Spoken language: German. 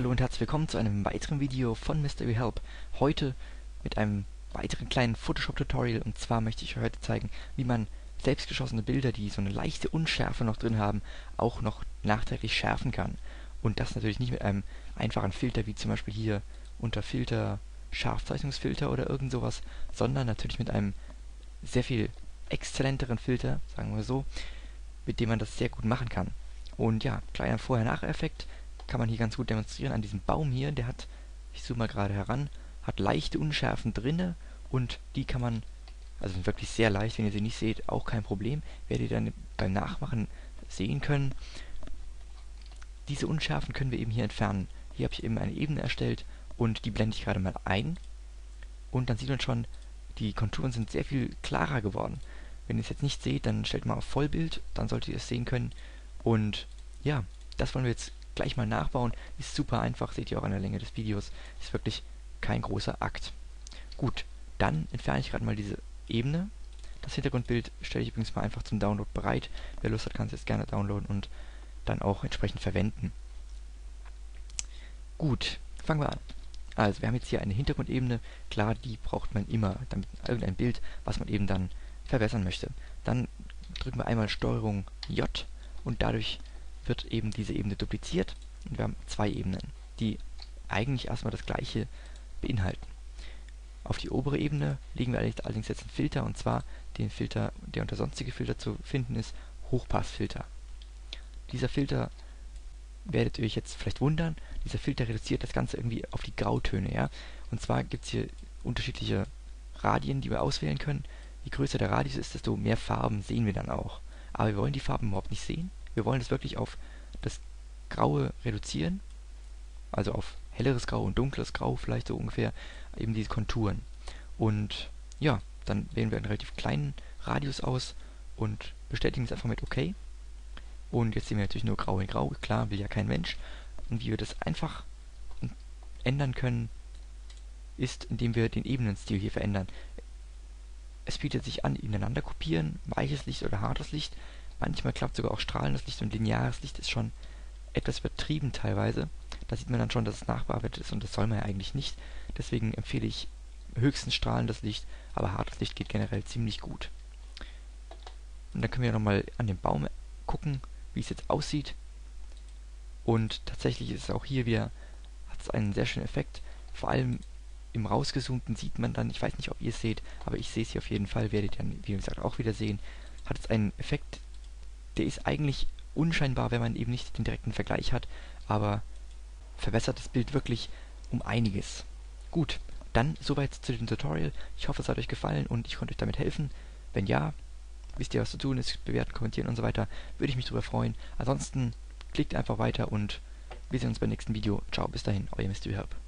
Hallo und herzlich willkommen zu einem weiteren Video von Mystery Help. Heute mit einem weiteren kleinen Photoshop-Tutorial und zwar möchte ich euch heute zeigen, wie man selbstgeschossene Bilder, die so eine leichte Unschärfe noch drin haben, auch noch nachträglich schärfen kann. Und das natürlich nicht mit einem einfachen Filter, wie zum Beispiel hier unter Filter, Scharfzeichnungsfilter oder irgend sowas, sondern natürlich mit einem sehr viel exzellenteren Filter, sagen wir so, mit dem man das sehr gut machen kann. Und ja, kleiner Vorher-Nachher-Effekt kann man hier ganz gut demonstrieren an diesem Baum hier. Der hat, ich zoome mal gerade heran, hat leichte Unschärfen drinne und die kann man, also wirklich sehr leicht, wenn ihr sie nicht seht, auch kein Problem, werdet ihr dann beim Nachmachen sehen können. Diese Unschärfen können wir eben hier entfernen. Hier habe ich eben eine Ebene erstellt und die blende ich gerade mal ein. Und dann sieht man schon, die Konturen sind sehr viel klarer geworden. Wenn ihr es jetzt nicht seht, dann stellt mal auf Vollbild, dann solltet ihr es sehen können. Und ja, das wollen wir jetzt gleich mal nachbauen. Ist super einfach, seht ihr auch an der Länge des Videos. Ist wirklich kein großer Akt. Gut, dann entferne ich gerade mal diese Ebene. Das Hintergrundbild stelle ich übrigens mal einfach zum Download bereit. Wer Lust hat, kann es jetzt gerne downloaden und dann auch entsprechend verwenden. Gut, fangen wir an. Also, wir haben jetzt hier eine Hintergrundebene. Klar, die braucht man immer, damit irgendein Bild, was man eben dann verbessern möchte. Dann drücken wir einmal STRG J und dadurch wird eben diese Ebene dupliziert und wir haben zwei Ebenen, die eigentlich erstmal das gleiche beinhalten. Auf die obere Ebene legen wir allerdings jetzt einen Filter und zwar den Filter, der unter sonstige Filter zu finden ist, Hochpassfilter. Dieser Filter werdet ihr euch jetzt vielleicht wundern, dieser Filter reduziert das Ganze irgendwie auf die Grautöne, ja. Und zwar gibt es hier unterschiedliche Radien, die wir auswählen können. Je größer der Radius ist, desto mehr Farben sehen wir dann auch. Aber wir wollen die Farben überhaupt nicht sehen. Wir wollen das wirklich auf das Graue reduzieren, also auf helleres Grau und dunkles Grau vielleicht so ungefähr, eben diese Konturen. Und ja, dann wählen wir einen relativ kleinen Radius aus und bestätigen es einfach mit OK. Und jetzt sehen wir natürlich nur Grau in Grau, klar, will ja kein Mensch. Und wie wir das einfach ändern können, ist, indem wir den Ebenenstil hier verändern. Es bietet sich an, ineinander kopieren, weiches Licht oder hartes Licht. Manchmal klappt sogar auch strahlendes Licht und lineares Licht ist schon etwas übertrieben teilweise. Da sieht man dann schon, dass es nachbearbeitet ist und das soll man ja eigentlich nicht. Deswegen empfehle ich höchstens strahlendes Licht, aber hartes Licht geht generell ziemlich gut. Und dann können wir nochmal an dem Baum gucken, wie es jetzt aussieht. Und tatsächlich ist es auch hier wieder, hat es einen sehr schönen Effekt. Vor allem im rausgezoomten sieht man dann, ich weiß nicht, ob ihr es seht, aber ich sehe es hier auf jeden Fall, werdet ihr dann, wie gesagt, auch wieder sehen, hat es einen Effekt, der ist eigentlich unscheinbar, wenn man eben nicht den direkten Vergleich hat, aber verbessert das Bild wirklich um einiges. Gut, dann soweit zu dem Tutorial. Ich hoffe, es hat euch gefallen und ich konnte euch damit helfen. Wenn ja, wisst ihr, was zu tun ist, bewerten, kommentieren und so weiter, würde ich mich darüber freuen. Ansonsten klickt einfach weiter und wir sehen uns beim nächsten Video. Ciao, bis dahin, euer Mystery Help.